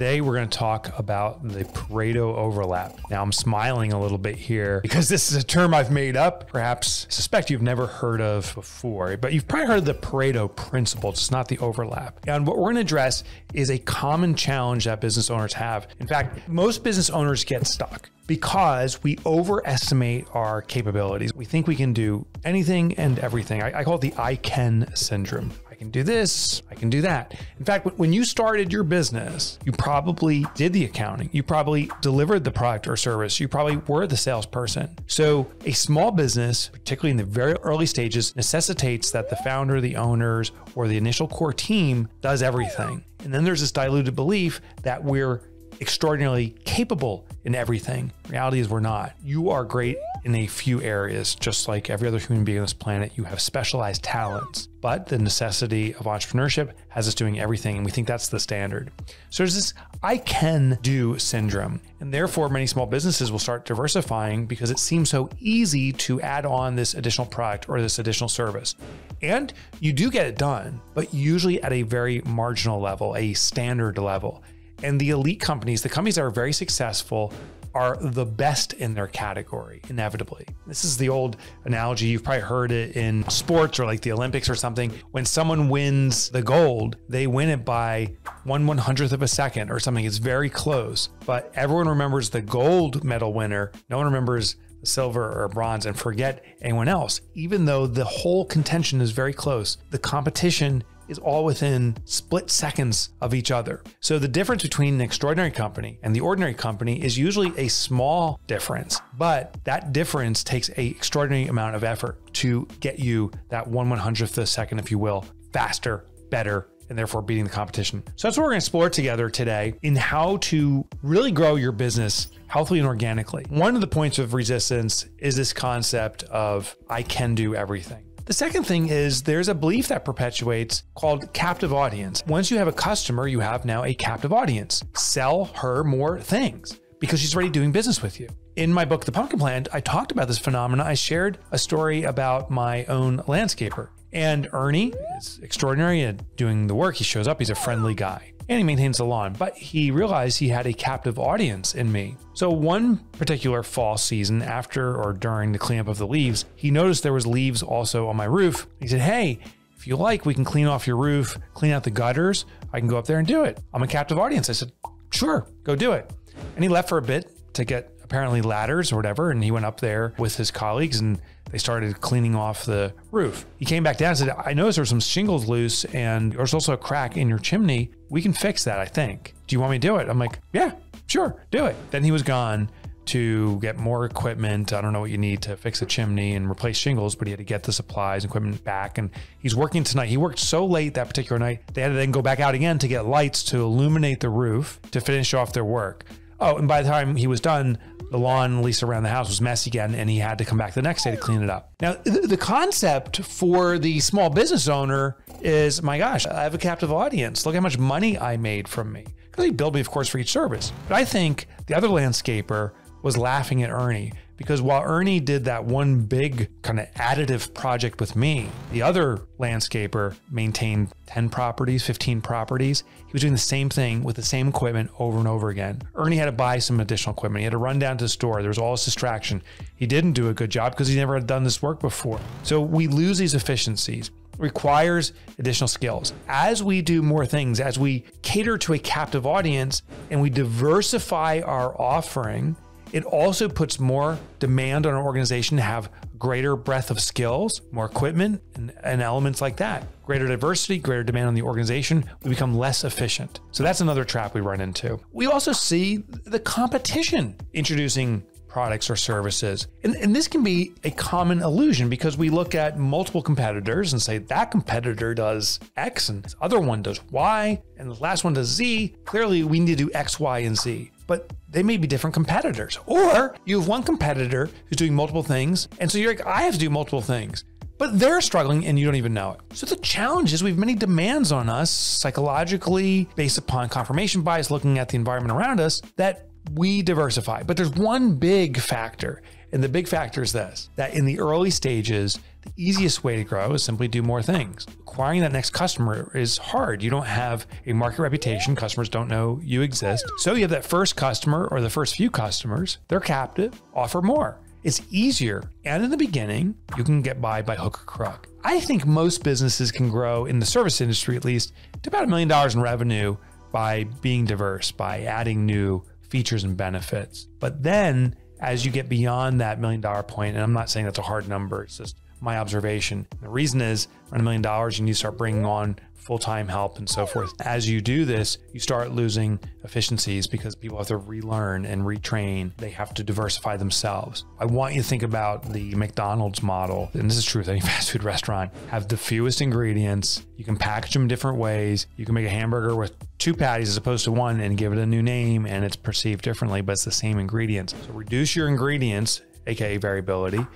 Today, we're going to talk about the Pareto overlap. Now, I'm smiling a little bit here because this is a term I've made up, perhaps suspect you've never heard of before, but you've probably heard of the Pareto principle, just not the overlap. And what we're going to address is a common challenge that business owners have. In fact, most business owners get stuck because we overestimate our capabilities. We think we can do anything and everything. I, I call it the I can syndrome can do this, I can do that. In fact, when you started your business, you probably did the accounting, you probably delivered the product or service, you probably were the salesperson. So, a small business, particularly in the very early stages, necessitates that the founder, the owners, or the initial core team does everything. And then there's this diluted belief that we're extraordinarily capable in everything. Reality is we're not. You are great in a few areas, just like every other human being on this planet. You have specialized talents, but the necessity of entrepreneurship has us doing everything, and we think that's the standard. So there's this I can do syndrome, and therefore many small businesses will start diversifying because it seems so easy to add on this additional product or this additional service. And you do get it done, but usually at a very marginal level, a standard level. And the elite companies, the companies that are very successful, are the best in their category, inevitably. This is the old analogy. You've probably heard it in sports or like the Olympics or something. When someone wins the gold, they win it by one one hundredth of a second or something. It's very close. But everyone remembers the gold medal winner. No one remembers silver or bronze and forget anyone else. Even though the whole contention is very close, the competition is all within split seconds of each other. So the difference between an extraordinary company and the ordinary company is usually a small difference, but that difference takes a extraordinary amount of effort to get you that one one hundredth of a second, if you will, faster, better, and therefore beating the competition. So that's what we're going to explore together today in how to really grow your business healthily and organically. One of the points of resistance is this concept of I can do everything. The second thing is there's a belief that perpetuates called captive audience. Once you have a customer, you have now a captive audience. Sell her more things because she's already doing business with you. In my book, The Pumpkin Plan, I talked about this phenomenon. I shared a story about my own landscaper. And Ernie is extraordinary at doing the work. He shows up, he's a friendly guy and he maintains the lawn. But he realized he had a captive audience in me. So one particular fall season, after or during the cleanup of the leaves, he noticed there was leaves also on my roof. He said, "Hey." If you like, we can clean off your roof, clean out the gutters. I can go up there and do it. I'm a captive audience. I said, sure, go do it. And he left for a bit to get apparently ladders or whatever. And he went up there with his colleagues and they started cleaning off the roof. He came back down and said, I noticed there's some shingles loose and there's also a crack in your chimney. We can fix that, I think. Do you want me to do it? I'm like, yeah, sure, do it. Then he was gone to get more equipment. I don't know what you need to fix a chimney and replace shingles, but he had to get the supplies and equipment back. And he's working tonight. He worked so late that particular night, they had to then go back out again to get lights to illuminate the roof to finish off their work. Oh, and by the time he was done, the lawn, at least around the house, was messy again, and he had to come back the next day to clean it up. Now, the concept for the small business owner is my gosh, I have a captive audience. Look how much money I made from me. Because he billed me, of course, for each service. But I think the other landscaper was laughing at Ernie because while Ernie did that one big kind of additive project with me, the other landscaper maintained 10 properties, 15 properties. He was doing the same thing with the same equipment over and over again. Ernie had to buy some additional equipment. He had to run down to the store. There was all this distraction. He didn't do a good job because he never had done this work before. So we lose these efficiencies requires additional skills. As we do more things, as we cater to a captive audience and we diversify our offering, it also puts more demand on an organization to have greater breadth of skills, more equipment, and, and, elements like that. Greater diversity, greater demand on the organization, we become less efficient. So that's another trap we run into. We also see the competition introducing products or services. And, and, this can be a common illusion because we look at multiple competitors and say that competitor does X and this other one does Y and the last one does Z. Clearly, we need to do X, Y, and Z but they may be different competitors. Or you have one competitor who's doing multiple things. And so you're like, I have to do multiple things. But they're struggling and you don't even know it. So the challenge is we have many demands on us psychologically based upon confirmation bias, looking at the environment around us, that we diversify. But there's one big factor. And the big factor is this that in the early stages, The easiest way to grow is simply do more things. Acquiring that next customer is hard. You don't have a market reputation. Customers don't know you exist. So you have that first customer or the first few customers, they're captive, offer more. It's easier. And in the beginning, you can get by by hook or crook. I think most businesses can grow in the service industry, at least, to about a million dollars in revenue by being diverse, by adding new features and benefits. But then as you get beyond that million dollar point, and I'm not saying that's a hard number, it's just my observation. The reason is around a million dollars, you need to start bringing on full time help and so forth. As you do this, you start losing efficiencies because people have to relearn and retrain. They have to diversify themselves. I want you to think about the McDonald's model, and this is true with any fast food restaurant. Have the fewest ingredients. You can package them different ways. You can make a hamburger with two patties as opposed to one and give it a new name, and it's perceived differently, but it's the same ingredients. So reduce your ingredients, aka variability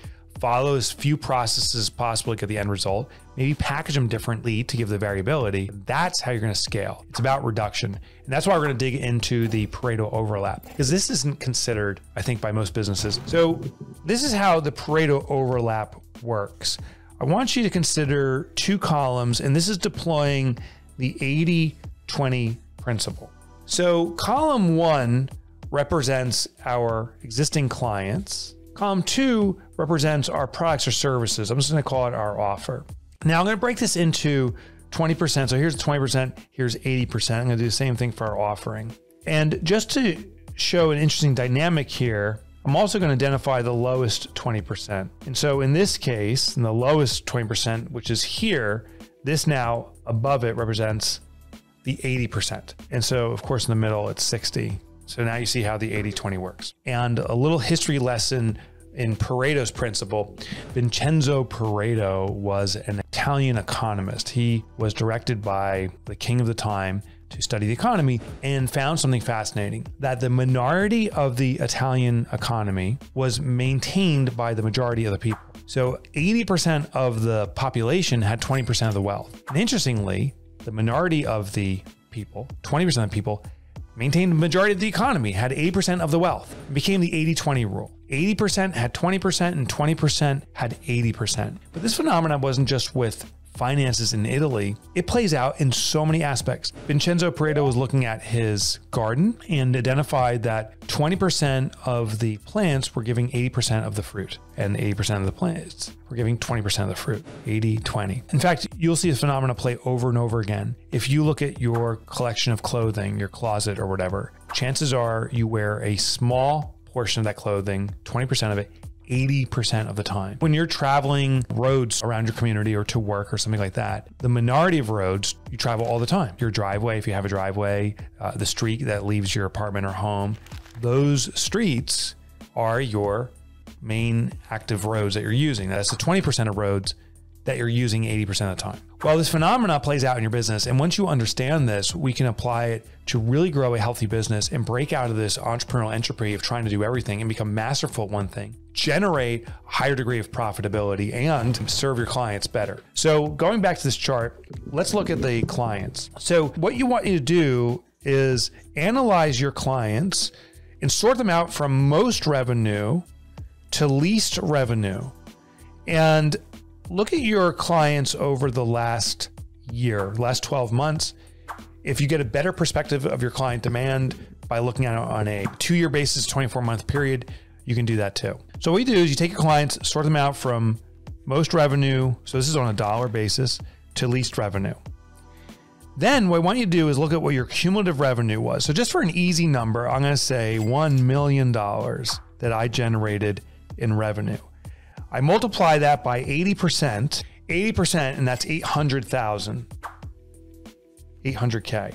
follow as few processes as possible to get the end result, maybe package them differently to give the variability. That's how you're going to scale. It's about reduction. And that's why we're going to dig into the Pareto overlap because this isn't considered, I think, by most businesses. So, this is how the Pareto overlap works. I want you to consider two columns, and this is deploying the 80 20 principle. So, column one represents our existing clients Column two represents our products or services. I'm just going to call it our offer. Now I'm going to break this into 20%. So here's 20%, here's 80%. I'm going to do the same thing for our offering. And just to show an interesting dynamic here, I'm also going to identify the lowest 20%. And so in this case, in the lowest 20%, which is here, this now above it represents the 80%. And so, of course, in the middle, it's 60. So now you see how the 80 20 works. And a little history lesson in Pareto's principle. Vincenzo Pareto was an Italian economist. He was directed by the king of the time to study the economy and found something fascinating that the minority of the Italian economy was maintained by the majority of the people. So 80% of the population had 20% of the wealth. And interestingly, the minority of the people, 20% of the people, maintained majority of the economy, had 80% of the wealth, became the 80 20 rule. 80% had 20% and 20% had 80%. But this phenomenon wasn't just with finances in Italy, it plays out in so many aspects. Vincenzo Pareto was looking at his garden and identified that 20% of the plants were giving 80% of the fruit, and 80% of the plants were giving 20% of the fruit, 80 20. In fact, you'll see this phenomenon play over and over again. If you look at your collection of clothing, your closet or whatever, chances are you wear a small portion of that clothing, 20% of it, 80% of the time. When you're traveling roads around your community or to work or something like that, the minority of roads you travel all the time. Your driveway, if you have a driveway, uh, the street that leaves your apartment or home, those streets are your main active roads that you're using. That's the 20% of roads that you're using 80% of the time. Well, this phenomena plays out in your business. And once you understand this, we can apply it to really grow a healthy business and break out of this entrepreneurial entropy of trying to do everything and become masterful at one thing, generate higher degree of profitability and serve your clients better. So going back to this chart, let's look at the clients. So what you want you to do is analyze your clients and sort them out from most revenue to least revenue. And look at your clients over the last year, last 12 months. If you get a better perspective of your client demand by looking at it on a two year basis, 24 month period, you can do that too. So, what you do is you take your clients, sort them out from most revenue. So, this is on a dollar basis to least revenue. Then, what I want you to do is look at what your cumulative revenue was. So, just for an easy number, I'm going to say $1 million that I generated in revenue. I multiply that by 80%, 80%, and that's 800,000, 800K.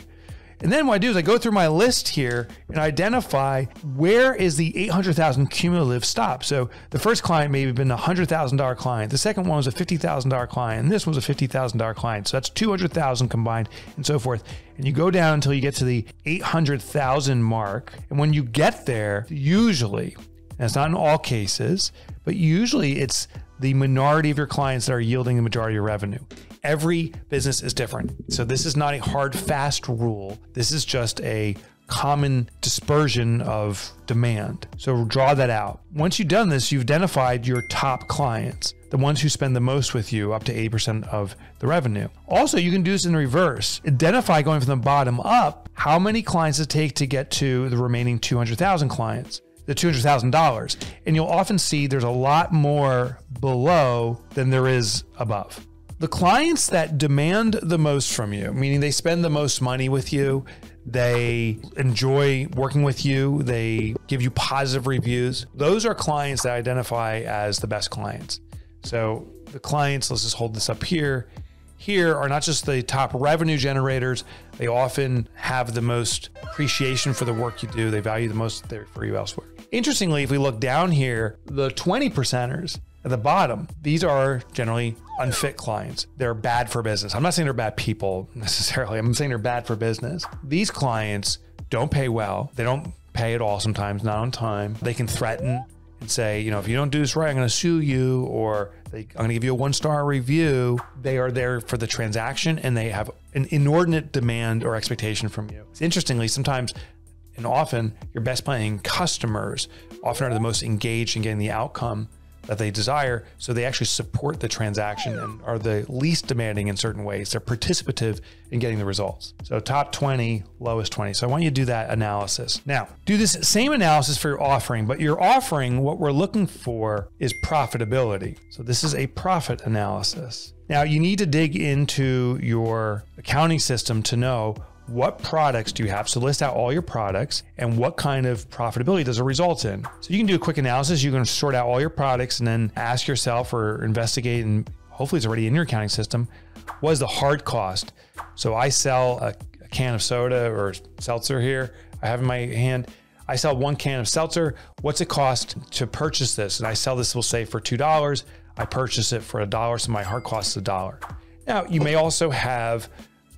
And then what I do is I go through my list here and identify where is the 800,000 cumulative stop. So the first client may have been a $100,000 client. The second one was a $50,000 client. And this was a $50,000 client. So that's 200,000 combined and so forth. And you go down until you get to the 800,000 mark. And when you get there, usually, and it's not in all cases, but usually it's the minority of your clients that are yielding the majority of revenue. Every business is different. So this is not a hard, fast rule. This is just a common dispersion of demand. So draw that out. Once you've done this, you've identified your top clients. the ones who spend the most with you, up to 80% of the revenue. Also, you can do this in reverse. Identify going from the bottom up how many clients it take to get to the remaining 200,000 clients, the $200,000. And you'll often see there's a lot more below than there is above. The clients that demand the most from you, meaning they spend the most money with you, they enjoy working with you, they give you positive reviews, those are clients that identify as the best clients. So the clients, let's just hold this up here, here are not just the top revenue generators, they often have the most appreciation for the work you do. They value the most for you elsewhere. Interestingly, if we look down here, the 20 percenters, at the bottom, these are generally unfit clients. They're bad for business. I'm not saying they're bad people necessarily. I'm saying they're bad for business. These clients don't pay well. They don't pay at all sometimes, not on time. They can threaten and say, you know, if you don't do this right, I'm going to sue you or they, I'm going to give you a one star review. They are there for the transaction and they have an inordinate demand or expectation from you. Interestingly, sometimes and often your best paying customers often are the most engaged in getting the outcome that they desire. So they actually support the transaction and are the least demanding in certain ways. They're participative in getting the results. So top 20, lowest 20. So I want you to do that analysis. Now, do this same analysis for your offering, but your offering, what we're looking for is profitability. So this is a profit analysis. Now, you need to dig into your accounting system to know what products do you have? So list out all your products and what kind of profitability does it result in. So you can do a quick analysis. You can sort out all your products and then ask yourself or investigate, and hopefully it's already in your accounting system. What is the hard cost? So I sell a, a can of soda or seltzer here. I have in my hand. I sell one can of seltzer. What's it cost to purchase this? And I sell this, we'll say, for $2. I purchase it for a dollar. So my hard cost is a dollar. Now, you may also have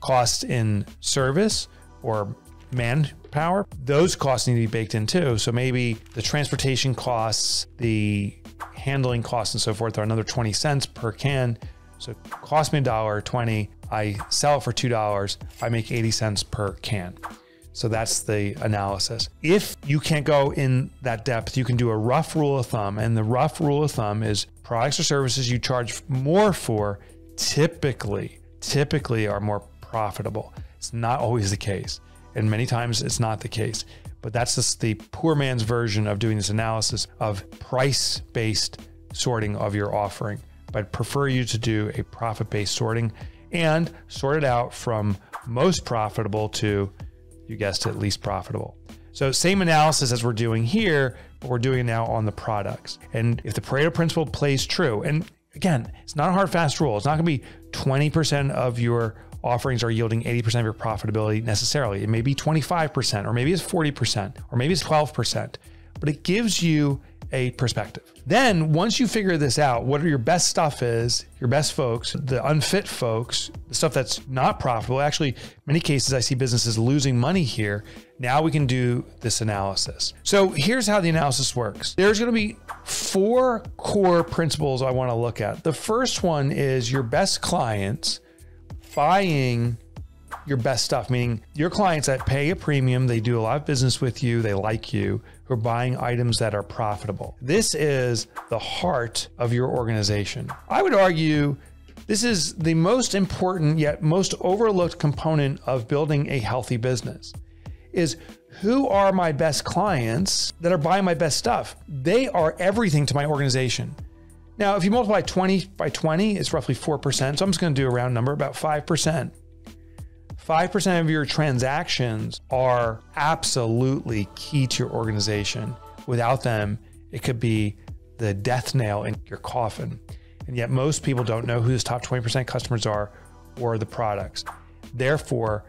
costs in service or manpower, those costs need to be baked in too. So maybe the transportation costs, the handling costs, and so forth are another 20 cents per can. So cost me a dollar 20. I sell for $2. I make 80 cents per can. So that's the analysis. If you can't go in that depth, you can do a rough rule of thumb. And the rough rule of thumb is products or services you charge more for typically, typically are more profitable. It's not always the case. And many times it's not the case. But that's just the poor man's version of doing this analysis of price based sorting of your offering. But I'd prefer you to do a profit based sorting and sort it out from most profitable to, you guessed it, least profitable. So, same analysis as we're doing here, but we're doing it now on the products. And if the Pareto principle plays true, and again, it's not a hard, fast rule, it's not going to be 20% of your offerings are yielding 80% of your profitability necessarily. It may be 25%, or maybe it's 40%, or maybe it's 12%, but it gives you a perspective. Then, once you figure this out, what are your best stuff is, your best folks, the unfit folks, the stuff that's not profitable. Actually, many cases I see businesses losing money here. Now we can do this analysis. So here's how the analysis works. There's going to be four core principles I want to look at. The first one is your best clients buying your best stuff, meaning your clients that pay a premium, they do a lot of business with you, they like you, who are buying items that are profitable. This is the heart of your organization. I would argue this is the most important yet most overlooked component of building a healthy business is who are my best clients that are buying my best stuff? They are everything to my organization. Now, if you multiply 20 by 20, it's roughly 4%. So I'm just going to do a round number, about 5%. 5% of your transactions are absolutely key to your organization. Without them, it could be the death nail in your coffin. And yet, most people don't know who those top 20% customers are or the products. Therefore,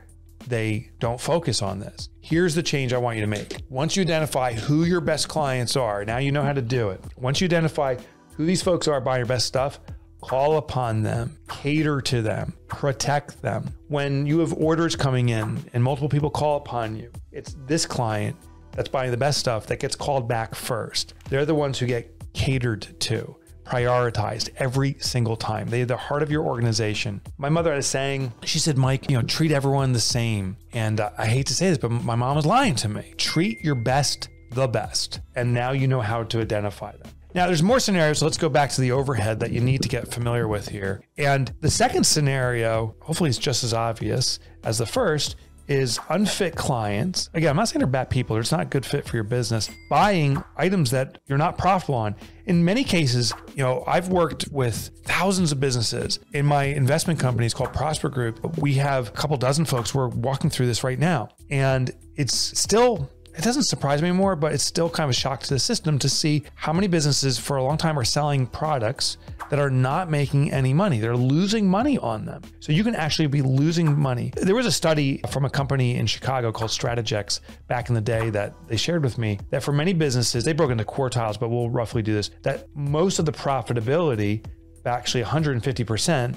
they don't focus on this. Here's the change I want you to make. Once you identify who your best clients are, now you know how to do it. Once you identify who these folks are buying your best stuff, call upon them, cater to them, protect them. When you have orders coming in and multiple people call upon you, it's this client that's buying the best stuff that gets called back first. They're the ones who get catered to, prioritized every single time. They're the heart of your organization. My mother had a saying, she said, Mike, you know, treat everyone the same. And uh, I hate to say this, but my mom was lying to me. Treat your best the best. And now you know how to identify them. Now, there's more scenarios. So let's go back to the overhead that you need to get familiar with here. And the second scenario, hopefully, it's just as obvious as the first, is unfit clients. Again, I'm not saying they're bad people, they're not a good fit for your business. Buying items that you're not profitable on. In many cases, you know, I've worked with thousands of businesses in my investment companies called Prosper Group. We have a couple dozen folks. We're walking through this right now. And it's still it doesn't surprise me anymore, but it's still kind of a shock to the system to see how many businesses for a long time are selling products that are not making any money. They're losing money on them. So you can actually be losing money. There was a study from a company in Chicago called Strategex back in the day that they shared with me that for many businesses, they broke into quartiles, but we'll roughly do this, that most of the profitability, actually 150%,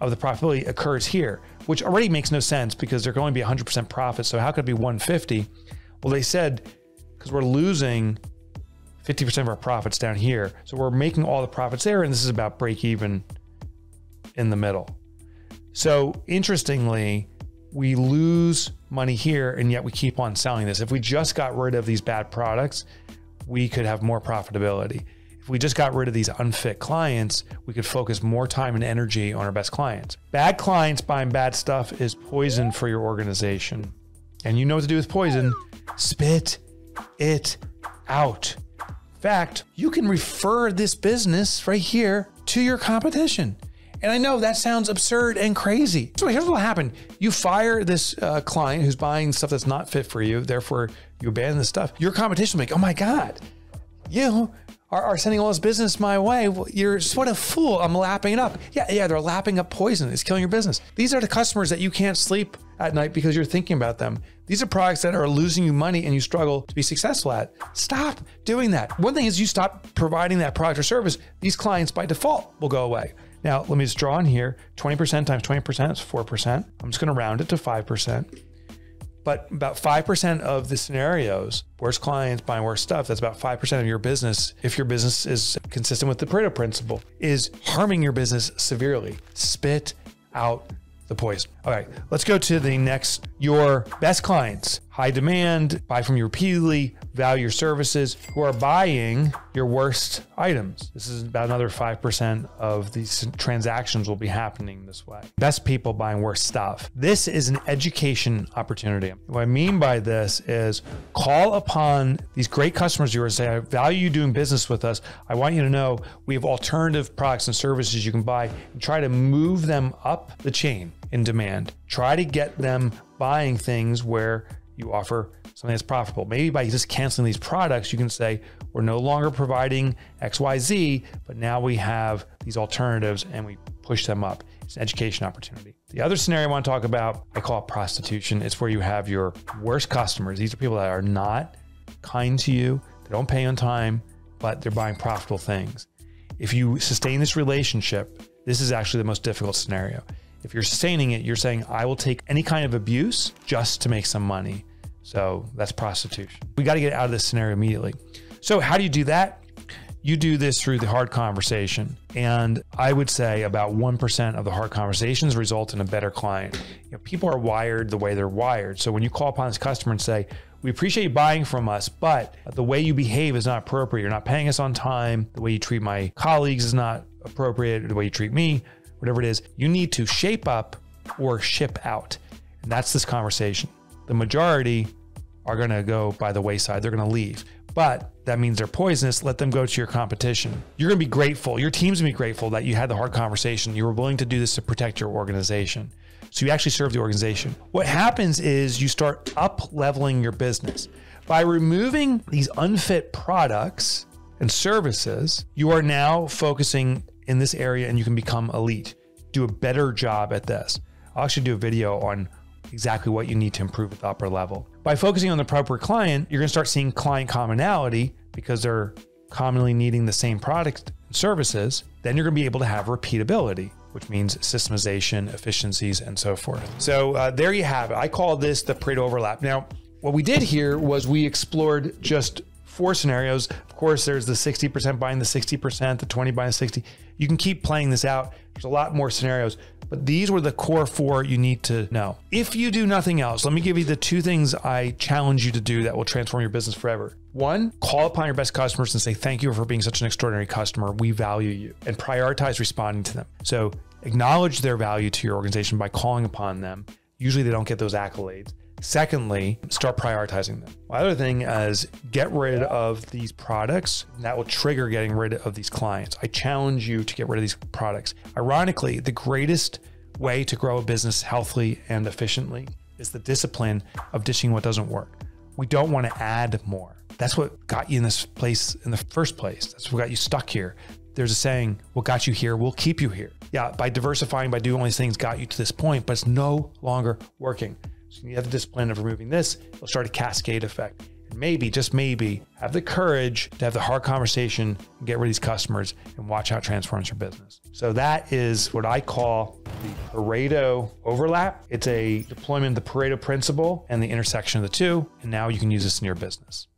of the profitability occurs here, which already makes no sense because there can only be 100% profit. So how could it be 150? Well, they said because we're losing 50% of our profits down here. So we're making all the profits there, and this is about break even in the middle. So interestingly, we lose money here, and yet we keep on selling this. If we just got rid of these bad products, we could have more profitability. If we just got rid of these unfit clients, we could focus more time and energy on our best clients. Bad clients buying bad stuff is poison for your organization. And you know what to do with poison spit it out. In fact, you can refer this business right here to your competition. And I know that sounds absurd and crazy. So here's what will happen you fire this uh, client who's buying stuff that's not fit for you, therefore, you abandon the stuff. Your competition will make, oh my God, you are, are sending all this business my way. Well, you're what a fool. I'm lapping it up. Yeah, yeah, they're lapping up poison. It's killing your business. These are the customers that you can't sleep at night because you're thinking about them. These are products that are losing you money and you struggle to be successful at. Stop doing that. One thing is you stop providing that product or service, these clients by default will go away. Now, let me just draw in here 20% times 20% is 4%. I'm just going to round it to 5%. But about 5% of the scenarios, worse clients buying worse stuff, that's about 5% of your business, if your business is consistent with the Pareto principle, is harming your business severely. Spit out the poison. All right, let's go to the next. Your best clients, high demand, buy from you repeatedly, value your services, who are buying your worst items. This is about another 5% of these transactions will be happening this way. Best people buying worst stuff. This is an education opportunity. What I mean by this is call upon these great customers yours, say, I value you doing business with us. I want you to know we have alternative products and services you can buy and try to move them up the chain in demand. Try to get them buying things where you offer something that's profitable. Maybe by just canceling these products, you can say, we're no longer providing XYZ, but now we have these alternatives and we push them up. It's an education opportunity. The other scenario I want to talk about, I call it prostitution. It's where you have your worst customers. These are people that are not kind to you, they don't pay on time, but they're buying profitable things. If you sustain this relationship, this is actually the most difficult scenario. If you're sustaining it, you're saying, I will take any kind of abuse just to make some money. So that's prostitution. We got to get out of this scenario immediately. So, how do you do that? You do this through the hard conversation. And I would say about 1% of the hard conversations result in a better client. You know, people are wired the way they're wired. So when you call upon this customer and say, we appreciate you buying from us, but the way you behave is not appropriate. You're not paying us on time. The way you treat my colleagues is not appropriate. The way you treat me whatever it is, you need to shape up or ship out. And that's this conversation. The majority are going to go by the wayside, they're going to leave. But that means they're poisonous. Let them go to your competition. You're going to be grateful. Your team's going to be grateful that you had the hard conversation. You were willing to do this to protect your organization. So you actually serve the organization. What happens is you start up leveling your business. By removing these unfit products and services, you are now focusing in this area and you can become elite. Do a better job at this. I'll actually do a video on exactly what you need to improve at the upper level. By focusing on the proper client, you're going to start seeing client commonality because they're commonly needing the same product and services. Then you're going to be able to have repeatability, which means systemization, efficiencies, and so forth. So uh, there you have it. I call this the Pareto overlap. Now, what we did here was we explored just four scenarios. Of course, there's the 60% buying the 60%, the 20 buying the 60. You can keep playing this out. There's a lot more scenarios. But these were the core four you need to know. If you do nothing else, let me give you the two things I challenge you to do that will transform your business forever. One, call upon your best customers and say, Thank you for being such an extraordinary customer. We value you, and prioritize responding to them. So acknowledge their value to your organization by calling upon them. Usually they don't get those accolades. Secondly, start prioritizing them. My other thing is get rid of these products. And that will trigger getting rid of these clients. I challenge you to get rid of these products. Ironically, the greatest way to grow a business healthily and efficiently is the discipline of ditching what doesn't work. We don't want to add more. That's what got you in this place in the first place. That's what got you stuck here. There's a saying, what got you here will keep you here. Yeah, by diversifying, by doing all these things got you to this point, but it's no longer working. So you have the discipline of removing this, it'll start a cascade effect. And maybe, just maybe, have the courage to have the hard conversation and get rid of these customers and watch how it transforms your business. So that is what I call the Pareto overlap. It's a deployment of the Pareto principle and the intersection of the two. And now you can use this in your business.